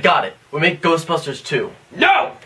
got it. We make Ghostbusters 2. No!